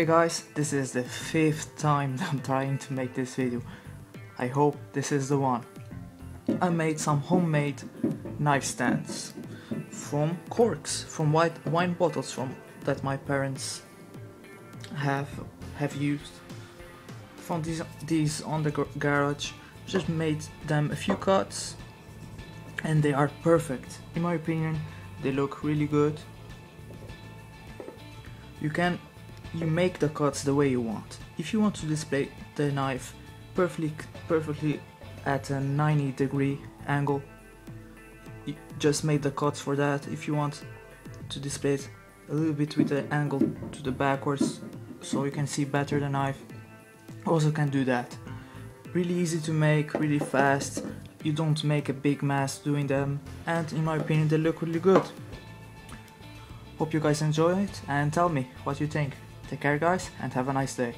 Hey guys, this is the fifth time I'm trying to make this video. I hope this is the one. I made some homemade knife stands from corks, from white wine bottles from that my parents have have used. Found these these on the garage. Just made them a few cuts, and they are perfect. In my opinion, they look really good. You can you make the cuts the way you want. If you want to display the knife perfectly perfectly at a 90 degree angle, you just make the cuts for that. If you want to display it a little bit with the angle to the backwards so you can see better the knife, also can do that. Really easy to make, really fast. You don't make a big mess doing them, and in my opinion, they look really good. Hope you guys enjoy it and tell me what you think. Take care, guys, and have a nice day.